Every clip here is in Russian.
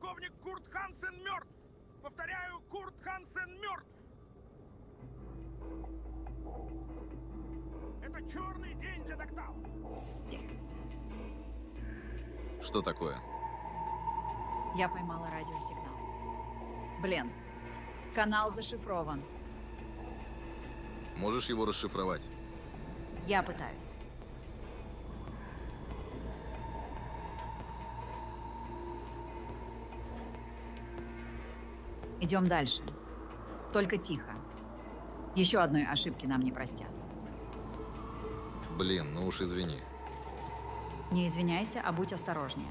Полковник Курт Хансен мертв! Повторяю, Курт Хансен мертв! Это черный день для Доктауна. Стих. Что такое? Я поймала радиосигнал. Блин, канал зашифрован. Можешь его расшифровать? Я пытаюсь. Идем дальше. Только тихо. Еще одной ошибки нам не простят. Блин, ну уж извини. Не извиняйся, а будь осторожнее.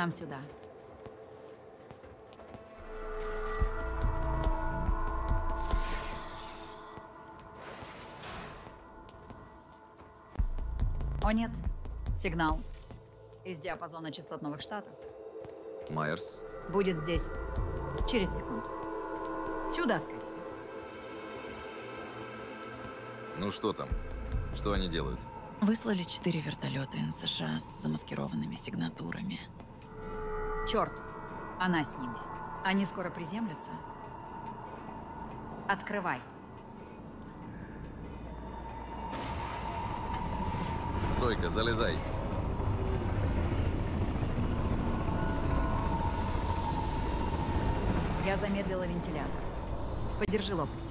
Нам сюда. О нет, сигнал. Из диапазона частот новых штатов. Майерс? Будет здесь через секунду. Сюда скорее. Ну что там? Что они делают? Выслали четыре вертолета НСШ с замаскированными сигнатурами. Черт, она с ними. Они скоро приземлятся. Открывай. Сойка, залезай. Я замедлила вентилятор. Подержи лопасть.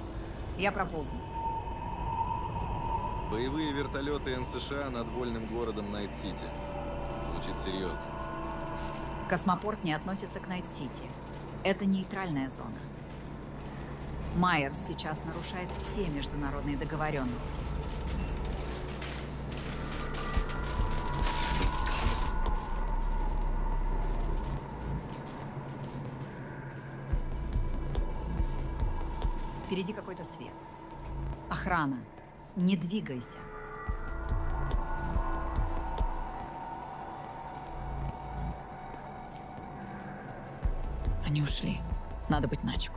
Я проползу. Боевые вертолеты НСША над вольным городом Найт-Сити. Звучит серьезно. Космопорт не относится к Найт-Сити. Это нейтральная зона. Майерс сейчас нарушает все международные договоренности. Впереди какой-то свет. Охрана. Не двигайся. Они ушли. Надо быть начеку.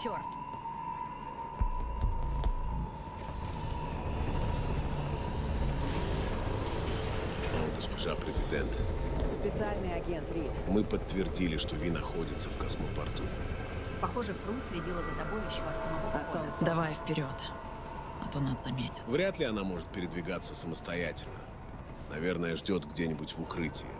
Черт. О, госпожа президент, Специальный агент Рид. мы подтвердили, что Ви находится в космопорту. Похоже, Фру следила за тобой еще от самого А входа. Давай вперед, а то нас заметят. Вряд ли она может передвигаться самостоятельно. Наверное, ждет где-нибудь в укрытии.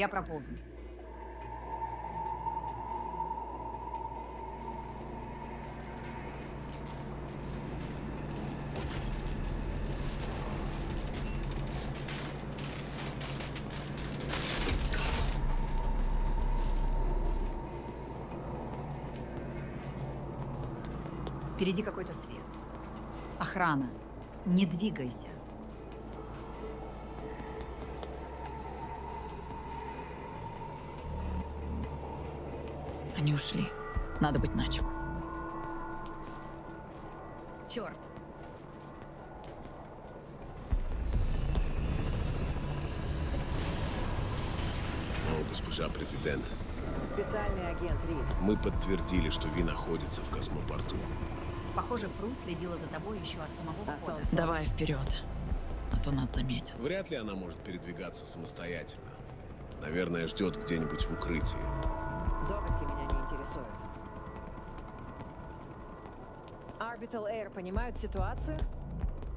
Я проползу. Впереди какой-то свет. Охрана. Не двигайся. Они ушли. Надо быть начеку. Черт. О, госпожа президент, Специальный агент Рид. мы подтвердили, что Ви находится в космопорту. Похоже, Фру следила за тобой еще от самого А входа. Давай вперед, а то нас заметят. Вряд ли она может передвигаться самостоятельно. Наверное, ждет где-нибудь в укрытии. Интересуют. Orbital Air понимают ситуацию?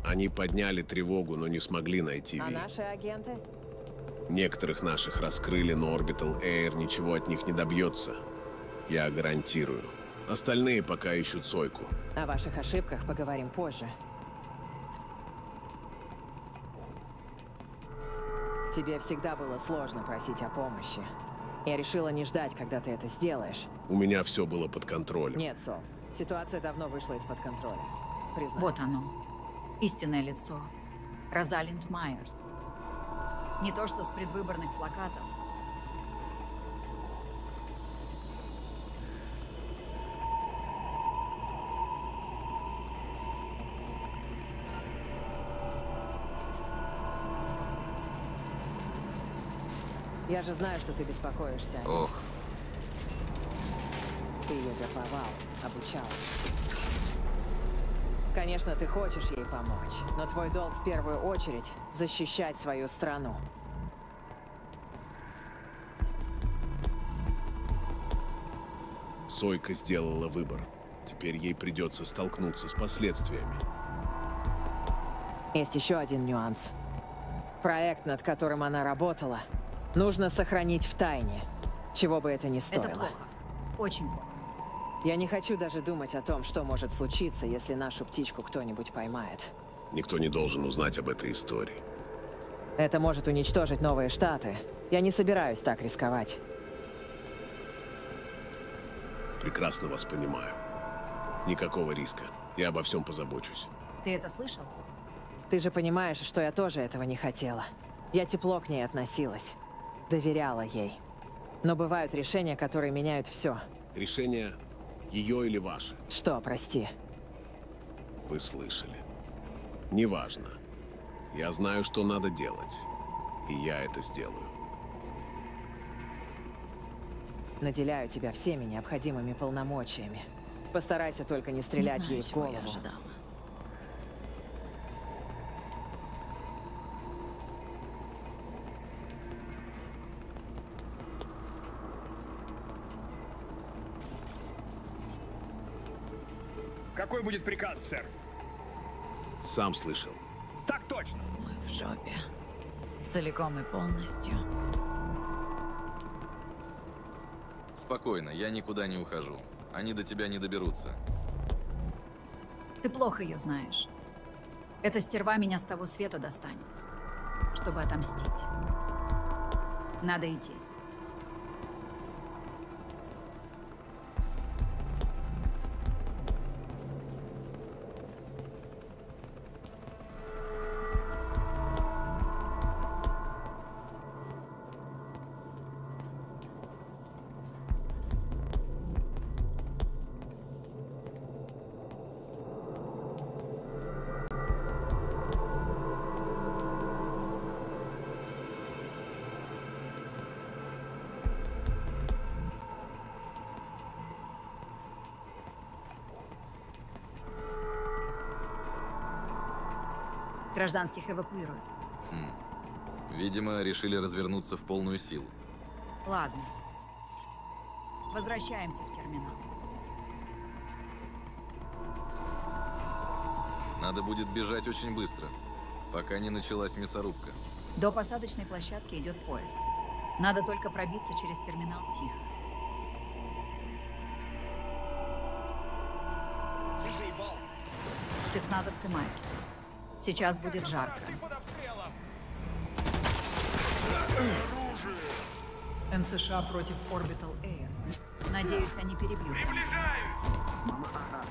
Они подняли тревогу, но не смогли найти А Ви. наши агенты? Некоторых наших раскрыли, но Orbital Air ничего от них не добьется. Я гарантирую. Остальные пока ищут Сойку. О ваших ошибках поговорим позже. Тебе всегда было сложно просить о помощи. Я решила не ждать, когда ты это сделаешь. У меня все было под контролем. Нет, Сол. Ситуация давно вышла из-под контроля. Признаю. Вот оно. Истинное лицо. Розалинд Майерс. Не то что с предвыборных плакатов. Я же знаю, что ты беспокоишься. Ох, Ты ее вербовал, обучал. Конечно, ты хочешь ей помочь, но твой долг в первую очередь защищать свою страну. Сойка сделала выбор. Теперь ей придется столкнуться с последствиями. Есть еще один нюанс. Проект, над которым она работала, нужно сохранить в тайне, чего бы это ни стоило. Это плохо. Очень плохо. Я не хочу даже думать о том, что может случиться, если нашу птичку кто-нибудь поймает. Никто не должен узнать об этой истории. Это может уничтожить новые штаты. Я не собираюсь так рисковать. Прекрасно вас понимаю. Никакого риска. Я обо всем позабочусь. Ты это слышал? Ты же понимаешь, что я тоже этого не хотела. Я тепло к ней относилась. Доверяла ей. Но бывают решения, которые меняют все. Решение ее или ваше, Что, прости? вы слышали. Неважно. Я знаю, что надо делать. И я это сделаю. Наделяю тебя всеми необходимыми полномочиями. Постарайся только не Не стрелять знаю, ей в чего я голову. ожидала. Какой будет приказ, сэр? Сам слышал. Так точно. Мы в жопе. Целиком и полностью. спокойно, я никуда не ухожу. Они до тебя не доберутся. Ты плохо ее знаешь. Эта стерва меня с того света достанет, чтобы отомстить. Надо идти. Гражданских эвакуируют. Видимо, решили развернуться в полную силу. Ладно. Возвращаемся в терминал. Надо будет бежать очень быстро, пока не началась мясорубка. До посадочной площадки идет поезд. Надо только пробиться через терминал тихо. Спецназовцы Майерс. Сейчас будет жарко. НСШ против Orbital Air. Надеюсь, они перебьют. Цель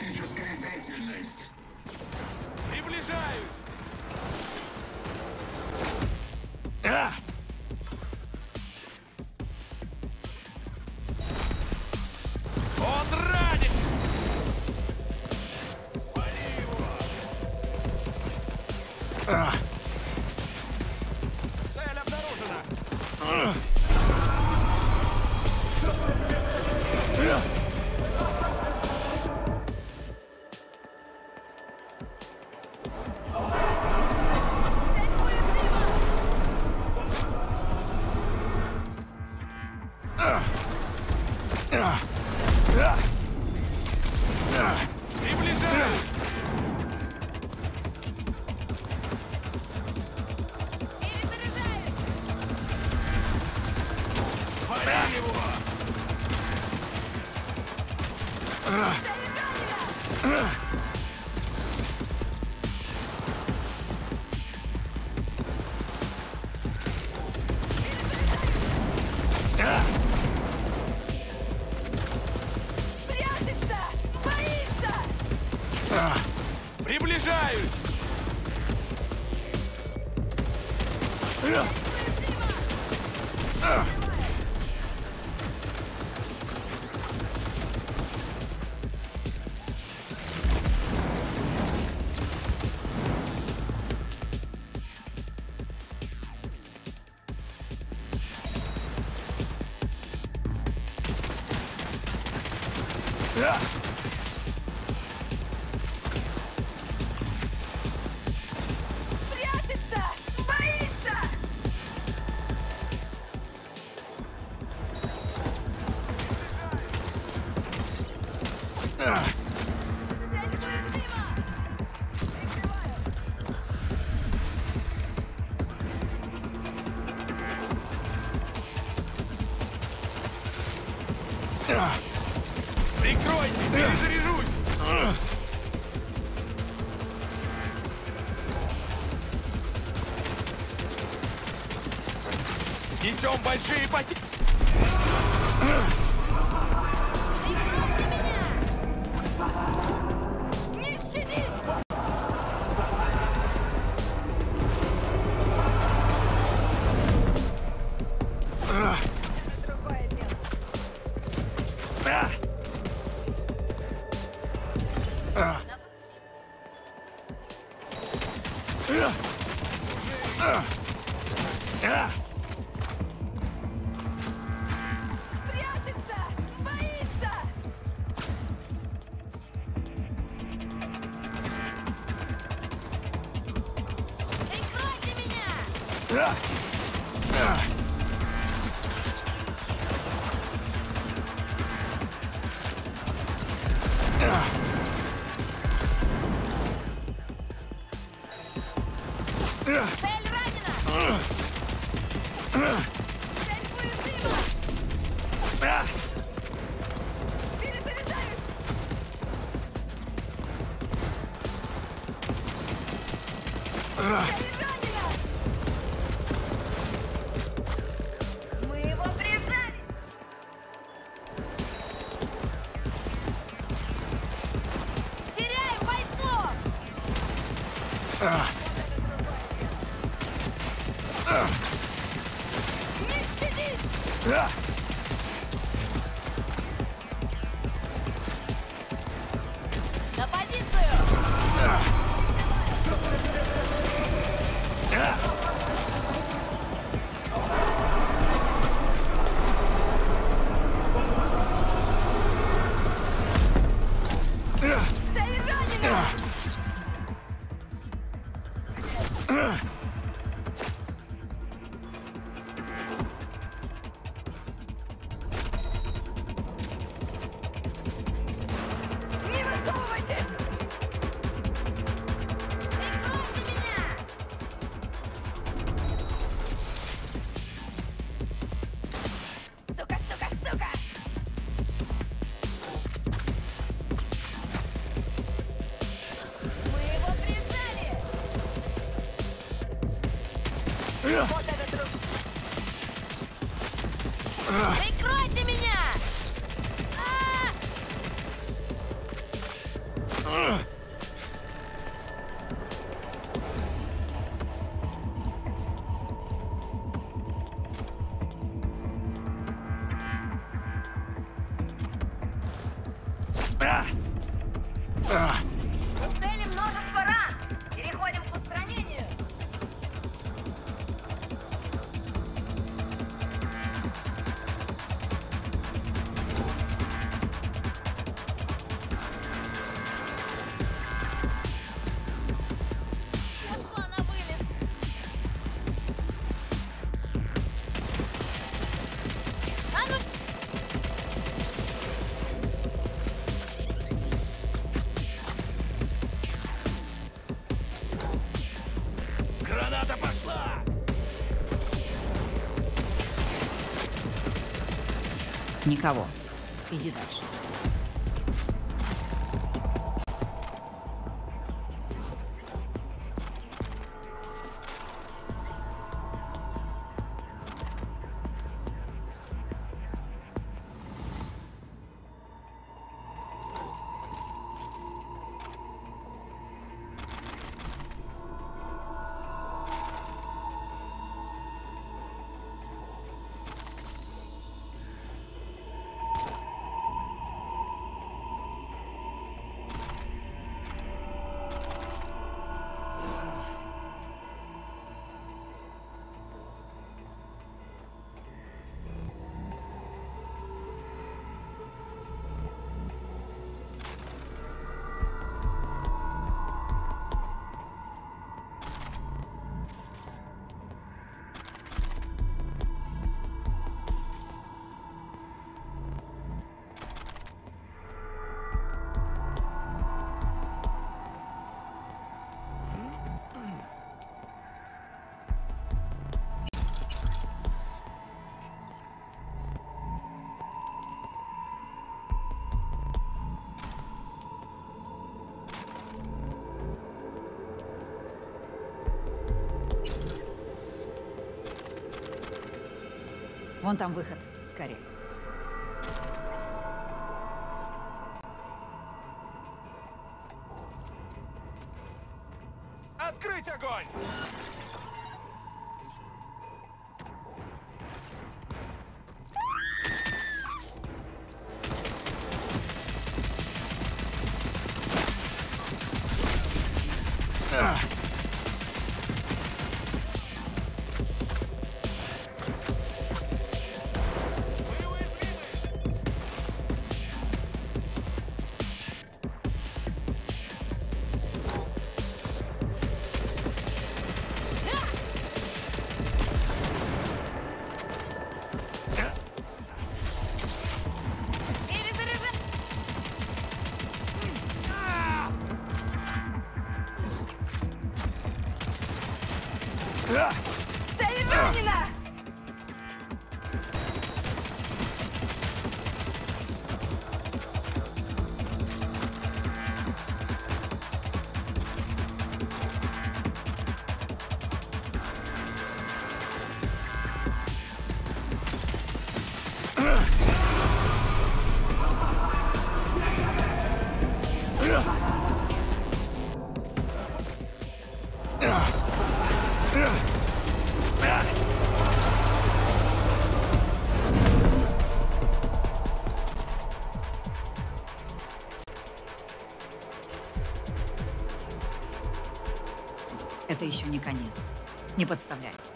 Teachers can't take your list. Несем большие потери! Никого. Вон там выход. Это еще не конец. Не подставляйся.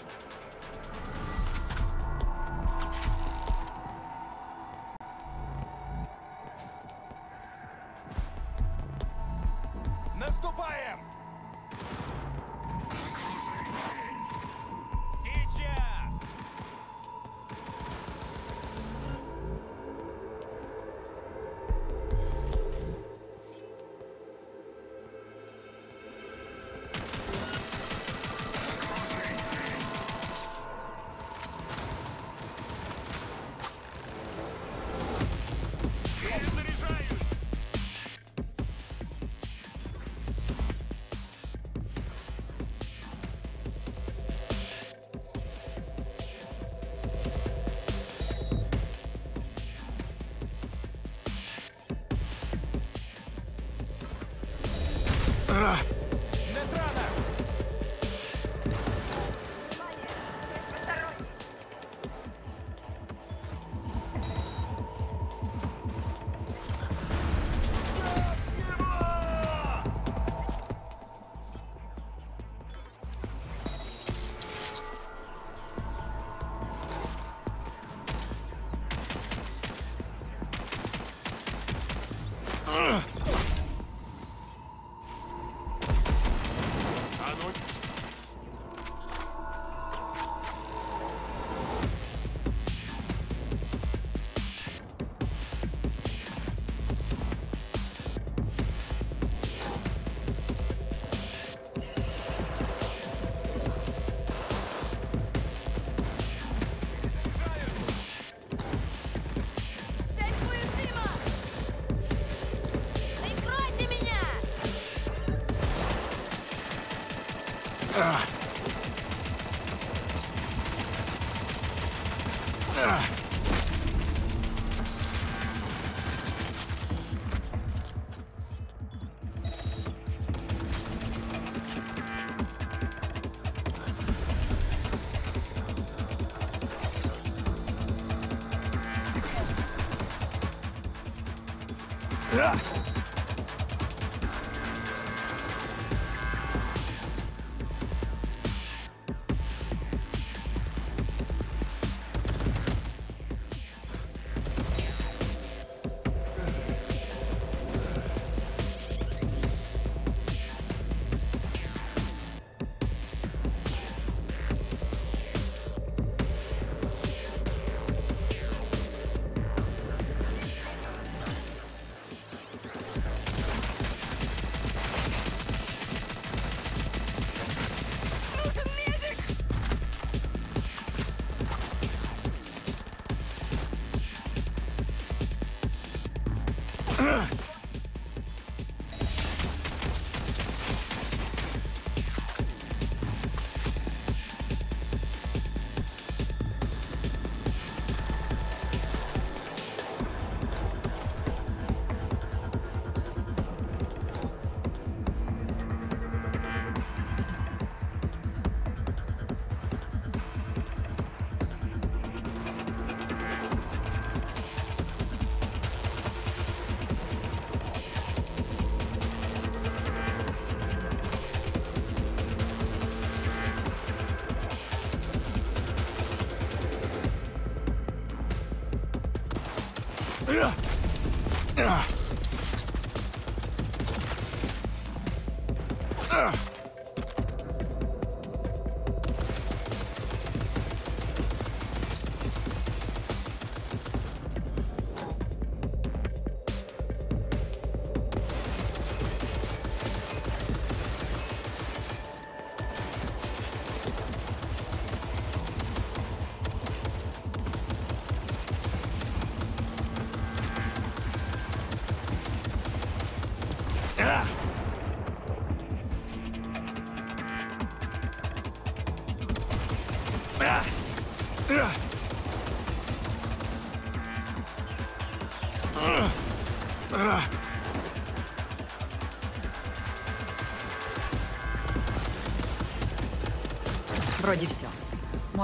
Нужен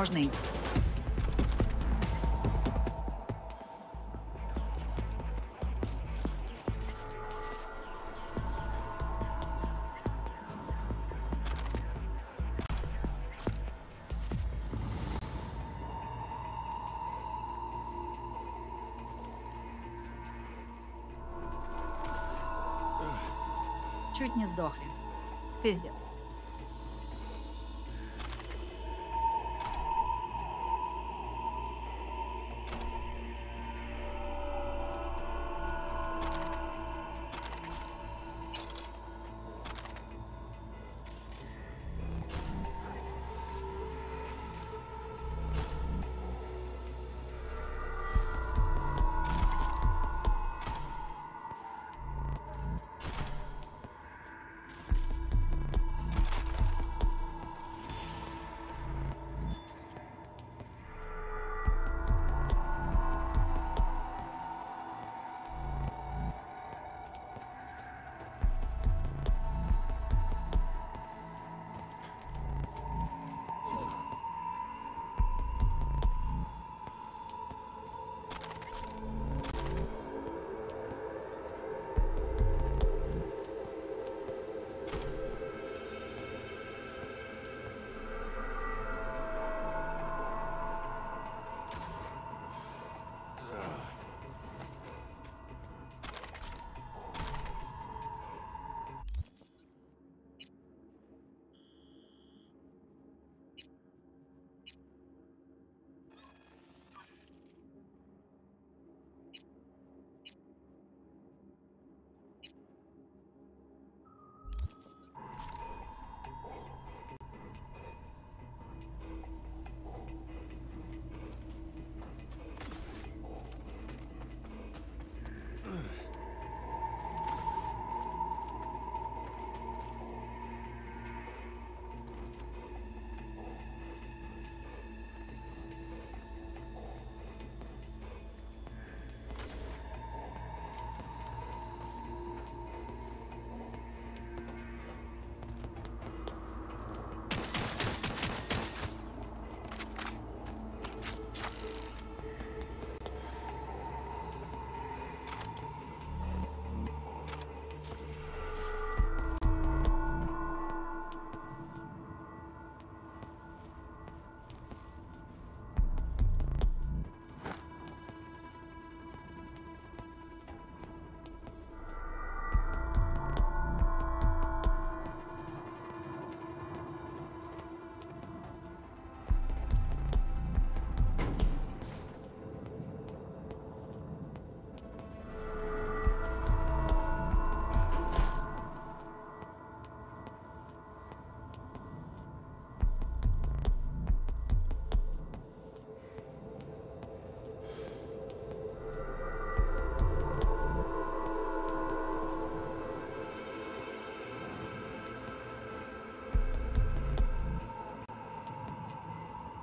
можно идти. Чуть не сдох.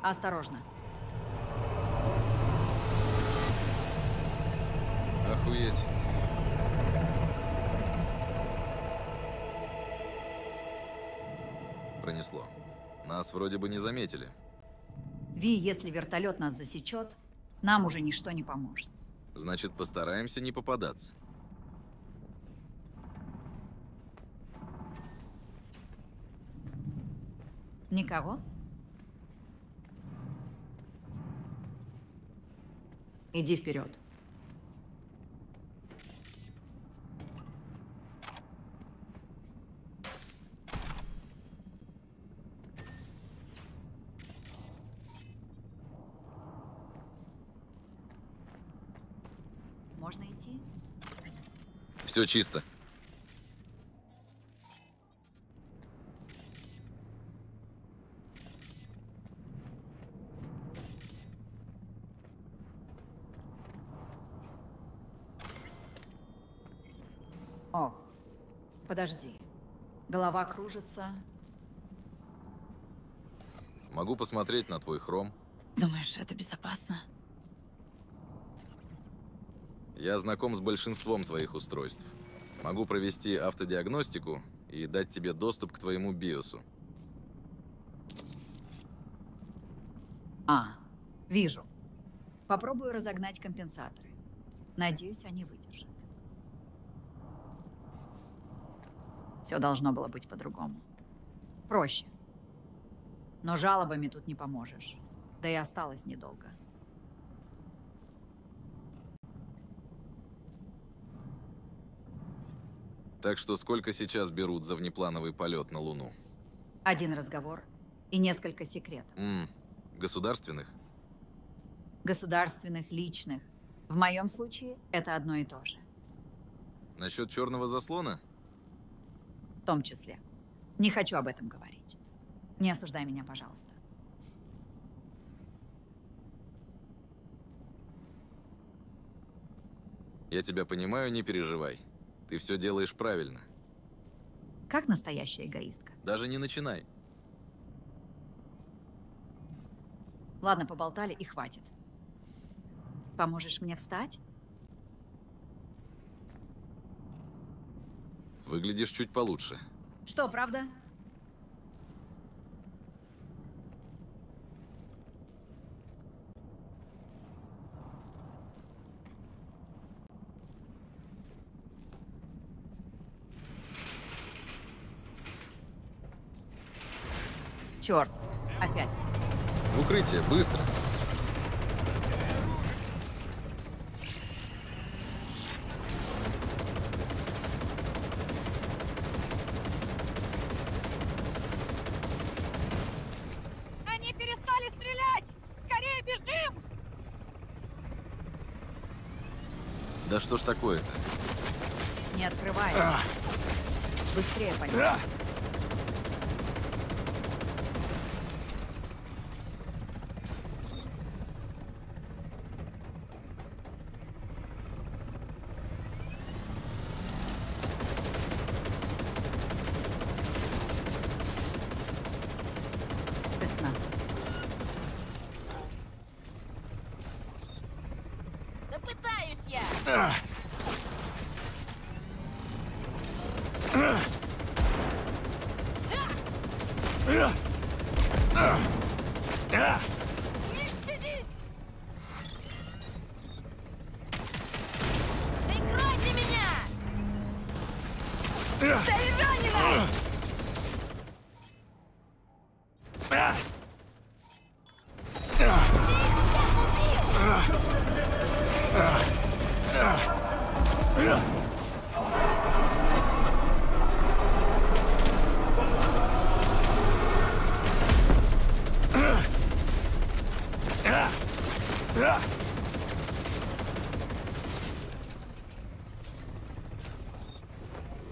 Осторожно. Охуеть. Пронесло. Нас вроде бы не заметили. Ви, если вертолет нас засечет, нам уже ничто не поможет. Значит, постараемся не попадаться. Никого? Иди вперед. Можно идти? Все чисто. Ох, подожди. Голова кружится. Могу посмотреть на твой хром. Думаешь, это безопасно? Я знаком с большинством твоих устройств. Могу провести автодиагностику и дать тебе доступ к твоему биосу. А, вижу. Попробую разогнать компенсаторы. Надеюсь, они выдержат. Все должно было быть по-другому. Проще. Но жалобами тут не поможешь. Да и осталось недолго. Так что сколько сейчас берут за внеплановый полет на Луну? Один разговор и несколько секретов. М, государственных? Государственных, личных. В моем случае это одно и то же. Насчет черного заслона? Том числе. Не хочу об этом говорить. Не осуждай меня, пожалуйста. Я тебя понимаю, не переживай. Ты все делаешь правильно. Как настоящая эгоистка. Даже не начинай. Ладно, поболтали и хватит. Поможешь мне встать? Выглядишь чуть получше. Что, правда? Черт, опять. В укрытие, быстро! Они перестали стрелять! Скорее бежим! Да что ж такое-то? Не открывай. Быстрее пойдем. Спецназ. Да пытаюсь я! Не щадить! Прикройте меня! Деревянина!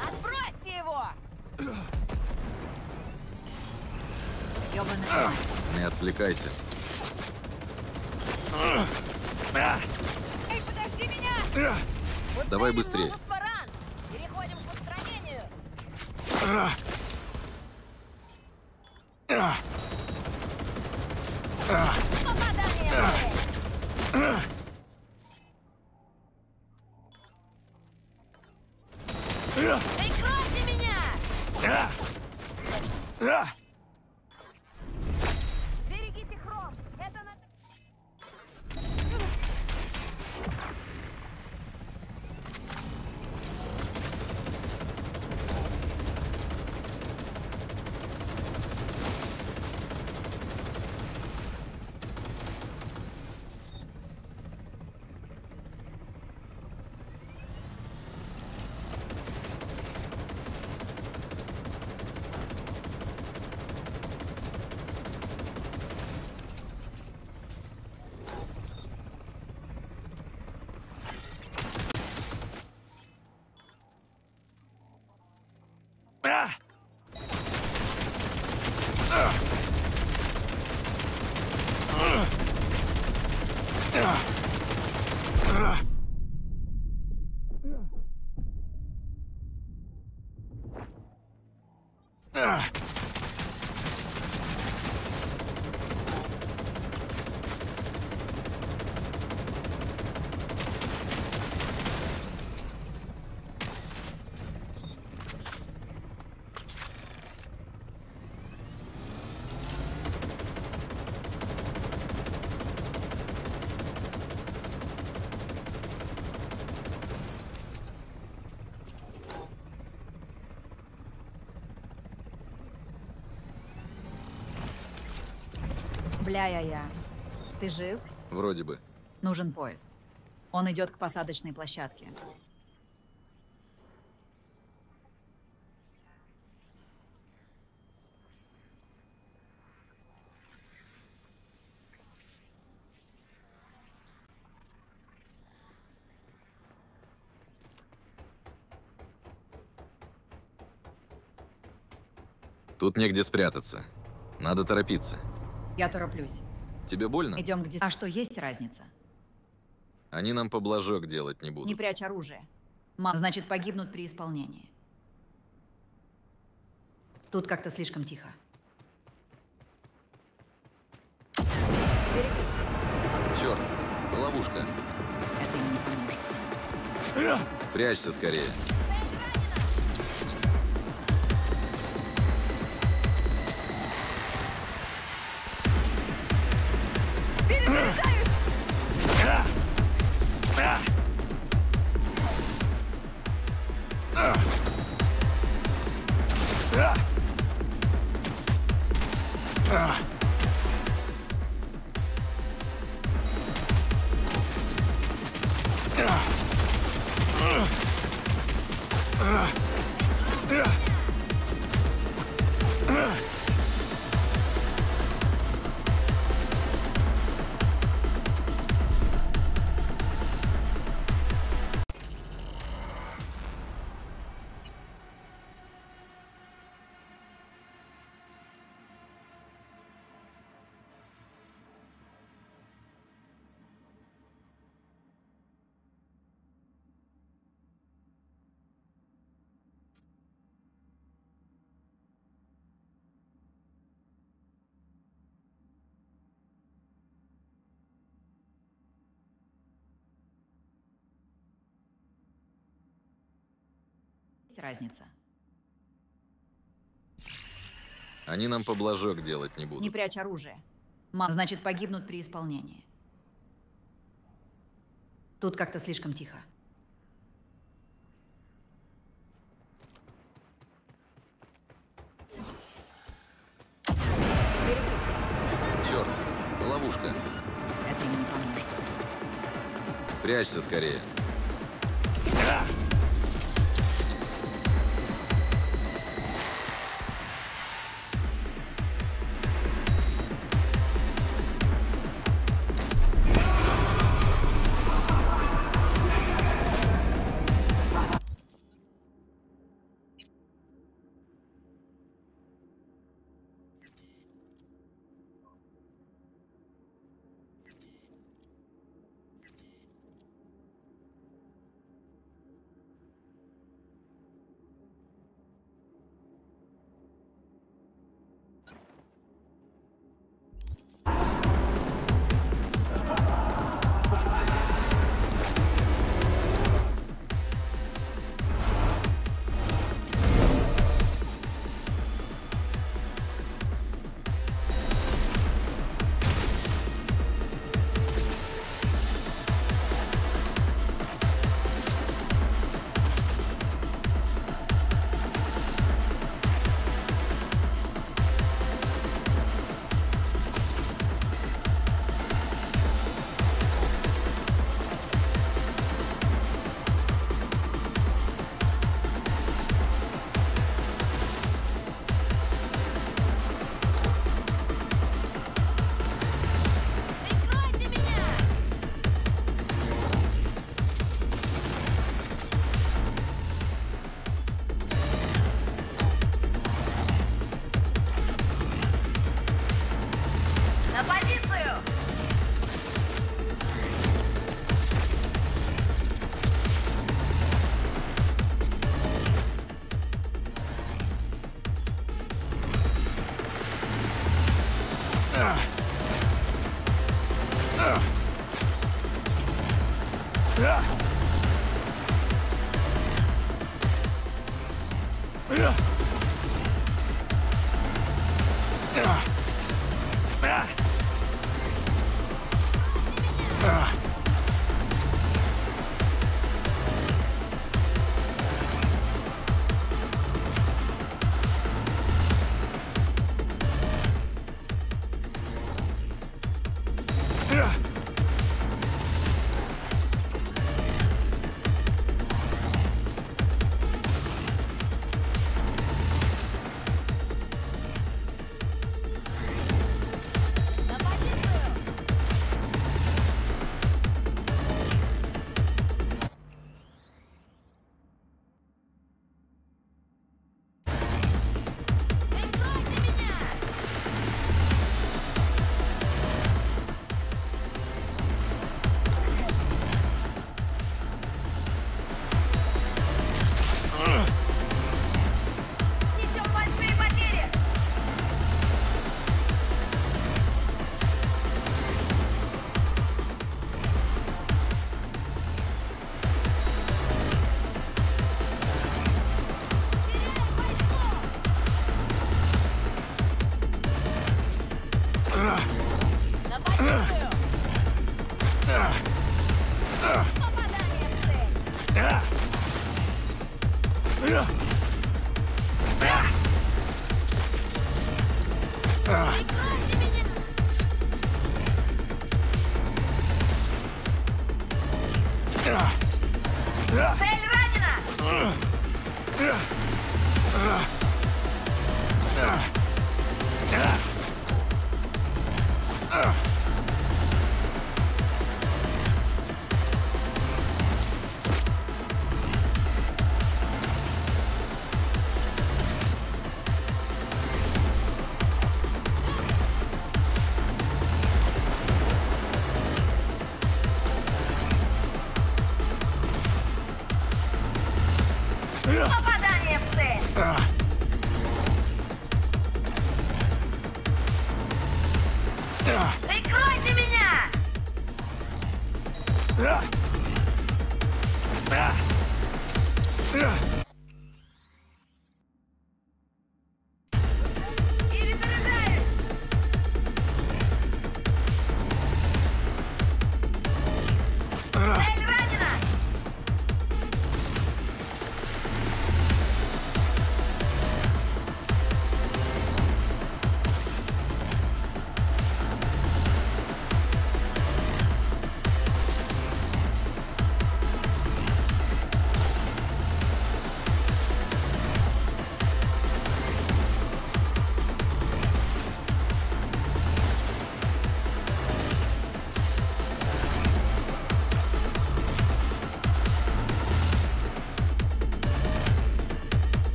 Отбросьте его! Ёбаный мать. Не отвлекайся. Эй, подожди меня! Вот Давай быстрее. Переходим к устранению. Попадание Цепляя я. Ты жив? Вроде бы. Нужен поезд. Он идет к посадочной площадке. Тут негде спрятаться. Надо торопиться. Я тороплюсь. Тебе больно? Идем где... А что, есть разница? Они нам поблажок делать не Не будут. прячь оружие. Ма- Значит, погибнут при исполнении. Тут как-то слишком тихо. Черт, ловушка. Это им не поможет. Прячься скорее. Разница. Они нам поблажок делать не будут. Не прячь оружие. Ма- Значит, погибнут при исполнении. Тут как-то слишком тихо. Черт, ловушка. Это им не поможет. Прячься скорее.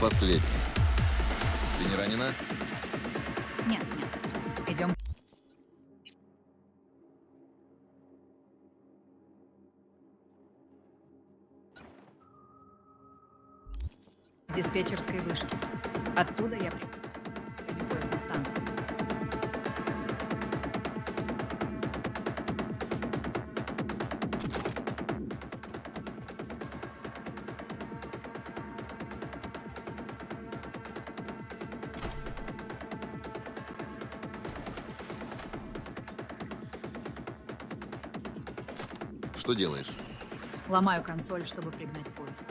Это Что делаешь? Ломаю консоль, чтобы пригнать поезд.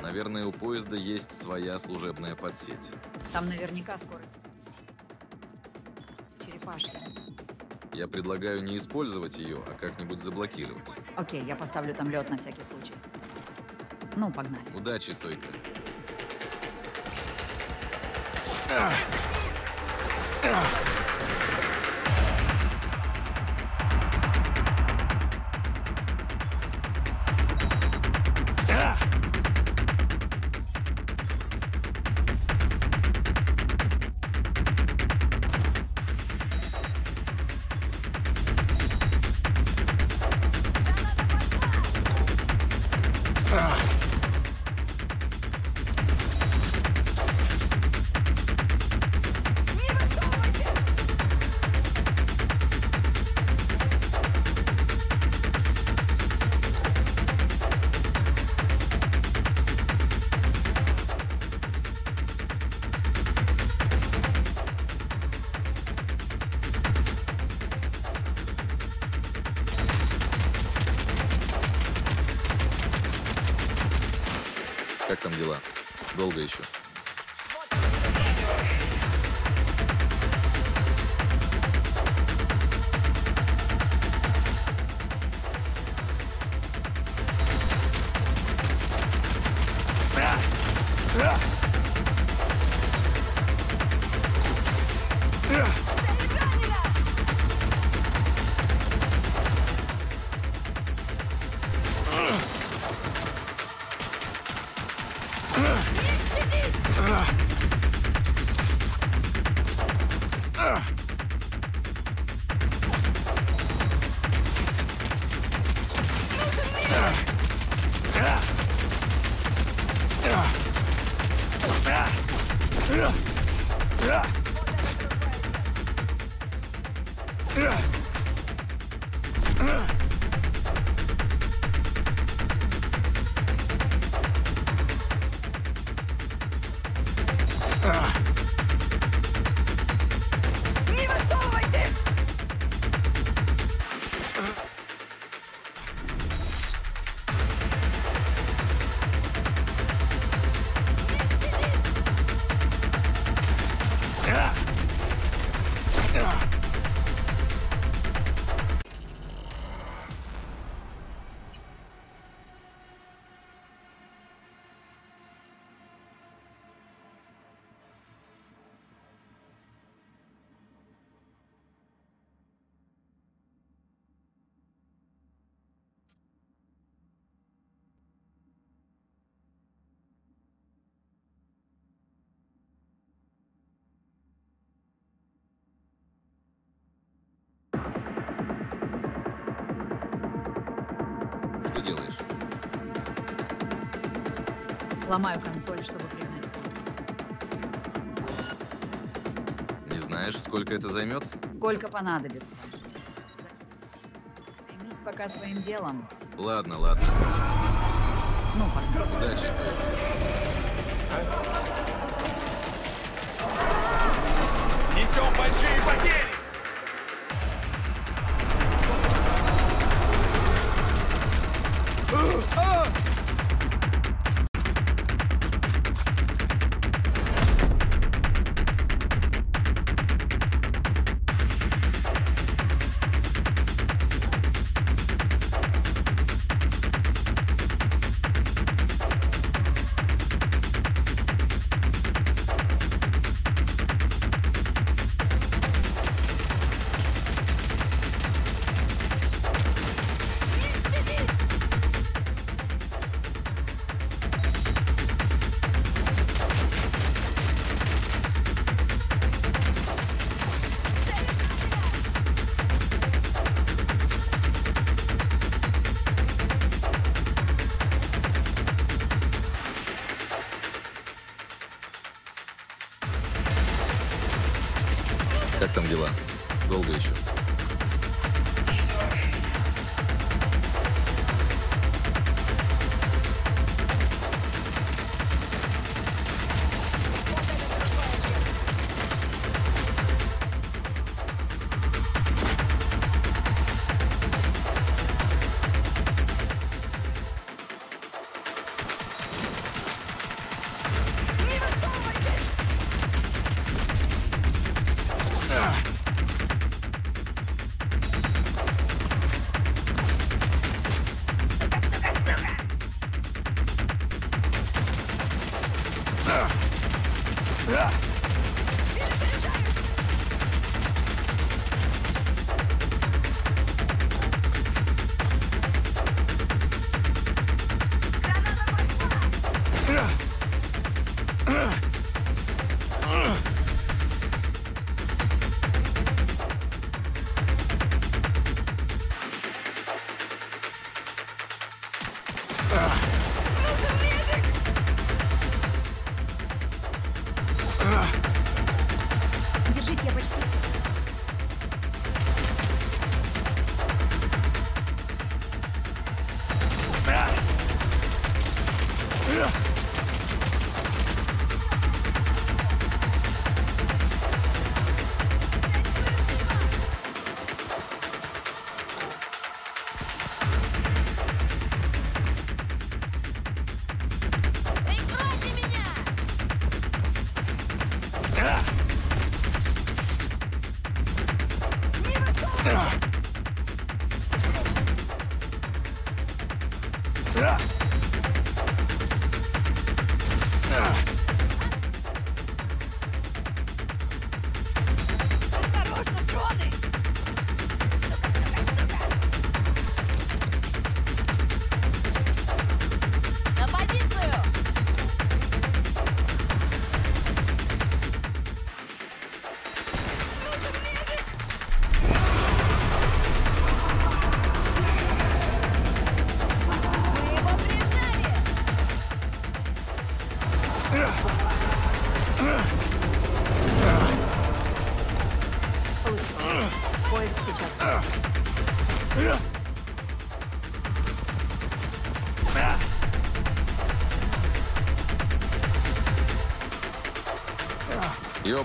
Наверное, у поезда есть своя служебная подсеть. Там наверняка скорость. Черепашья. Я предлагаю не использовать ее, а как-нибудь заблокировать. Окей, я поставлю там лед на всякий случай. Ну, погнали. Удачи, Сойка. Как Что делаешь? Ломаю консоль, чтобы пригнать. Не знаешь, сколько это займет? Сколько понадобится. Займись пока своим делом. Ладно, ладно. Ну, погнали. Удачи, Софи. Несем большие потери!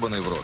Ёбаный в рот.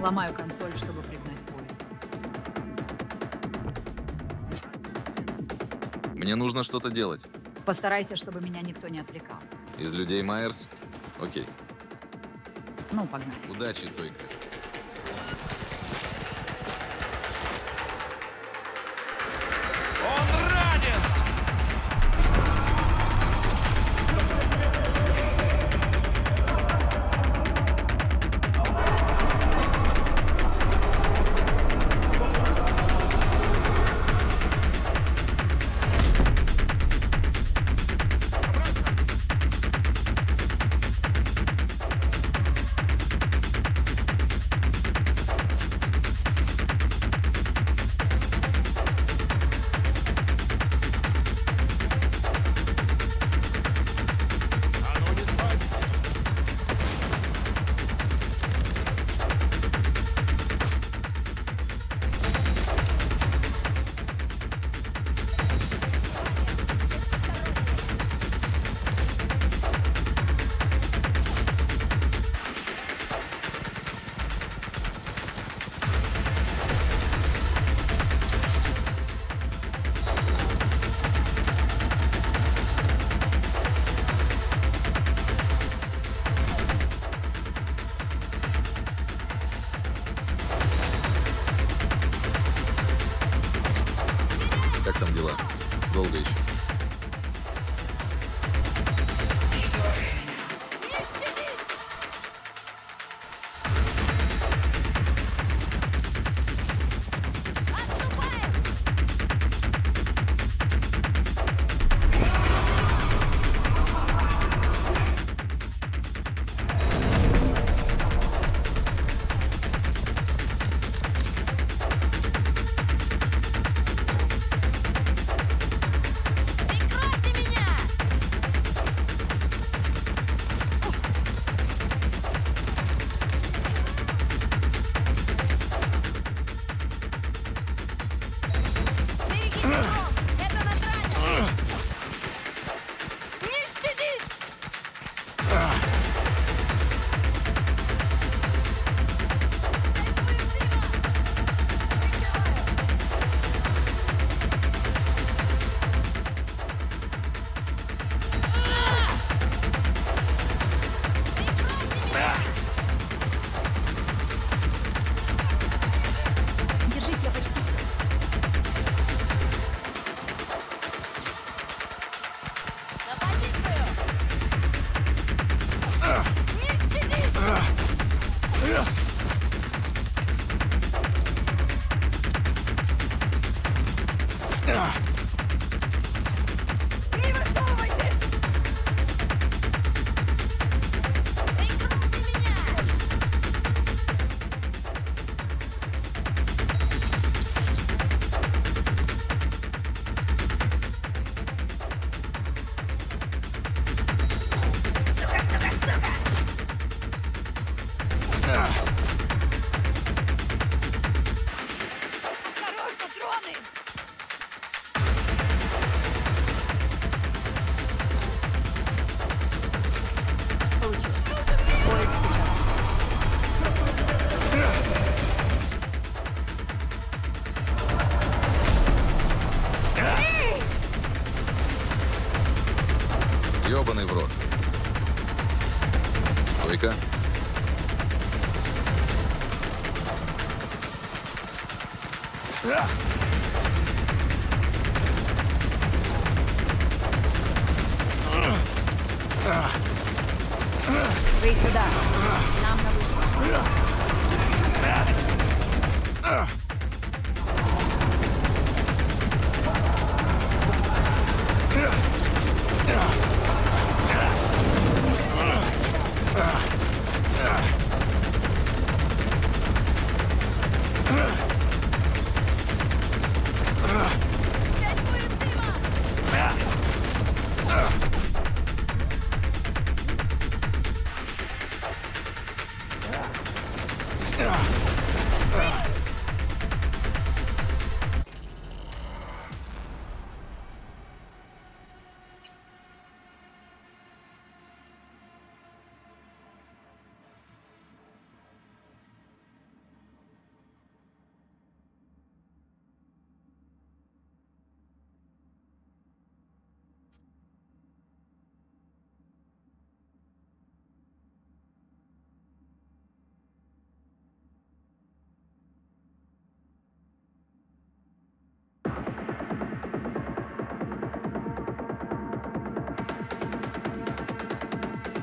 Ломаю консоль, чтобы пригнать поезд. Мне нужно что-то делать. Постарайся, чтобы меня никто не отвлекал. Из людей Майерс? Окей. Ну, погнали. Удачи, Сойка.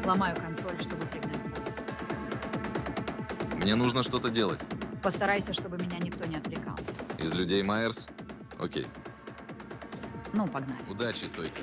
Ломаю консоль, чтобы пригнать поезд. Мне нужно что-то делать. Постарайся, чтобы меня никто не отвлекал. Из людей Майерс? Окей. Ну, погнали. Удачи, Сойка.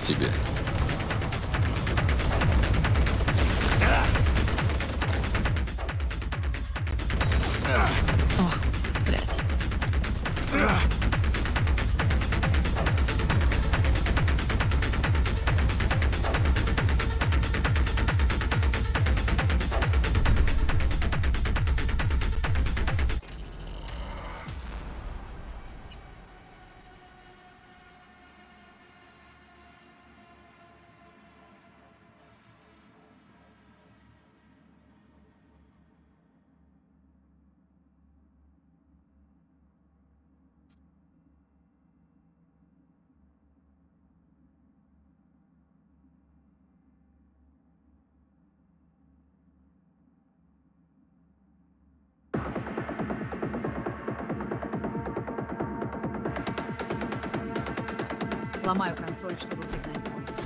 К тебе. Ломаю консоль, чтобы пригнать поезд.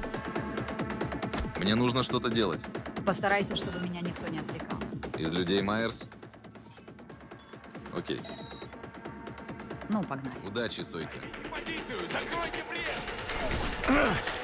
Мне нужно что-то делать. Постарайся, чтобы меня никто не отвлекал. Из людей Майерс? Окей. Ну, погнали. Удачи, Сойка. Позицию! Закройте пресс!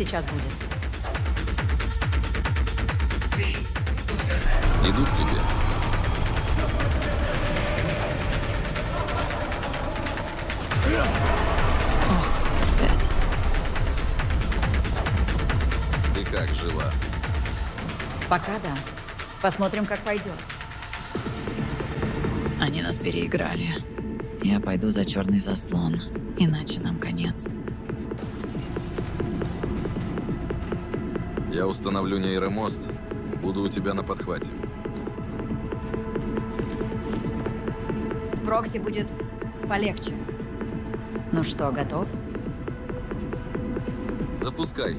Сейчас будет. Иду к тебе. Пять. Ты как, жива? Пока да. Посмотрим, как пойдет. Они нас переиграли. Я пойду за черный заслон, иначе нам конец. Я установлю нейромост. Буду у тебя на подхвате. С прокси будет полегче. Ну что, готов? Запускай.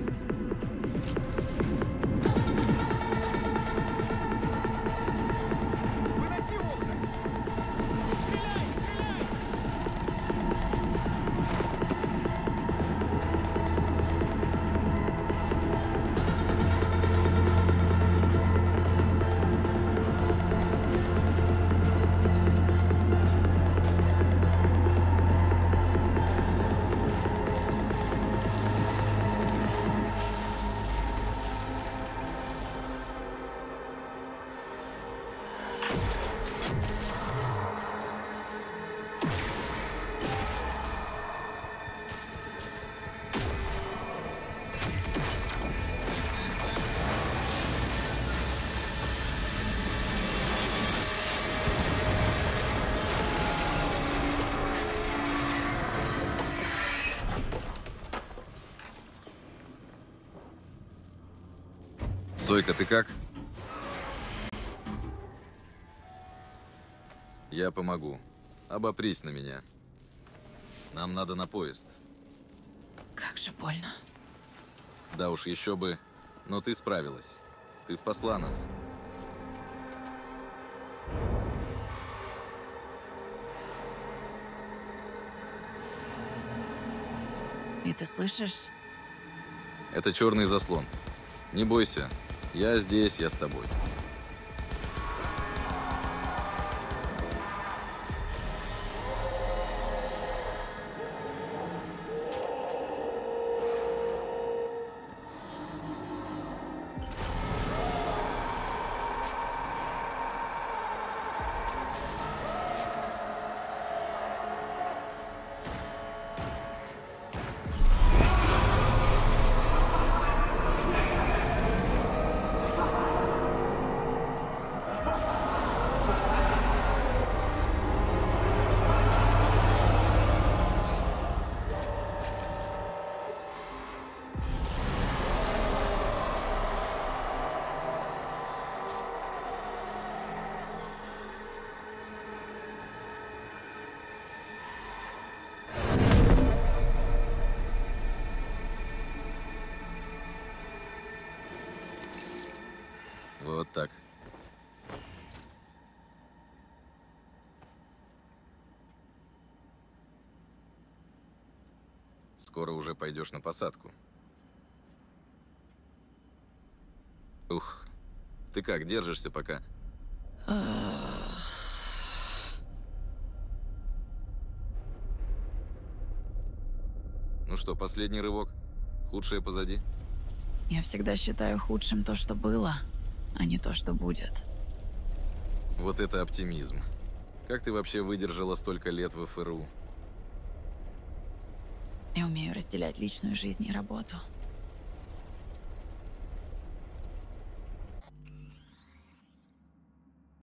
Сойка, ты как? Я помогу. Обопрись на меня. Нам надо на поезд. Как же больно. Да уж, еще бы. Но ты справилась. Ты спасла нас. И ты слышишь? Это черный заслон. Не бойся. Я здесь, я с тобой. Уже пойдешь на посадку. Ух. Ты как, держишься пока? Ну что, последний рывок? Худшее позади? Я всегда считаю худшим то, что было, а не то, что будет. Вот это оптимизм. Как ты вообще выдержала столько лет в ФРУ? Я умею разделять личную жизнь и работу.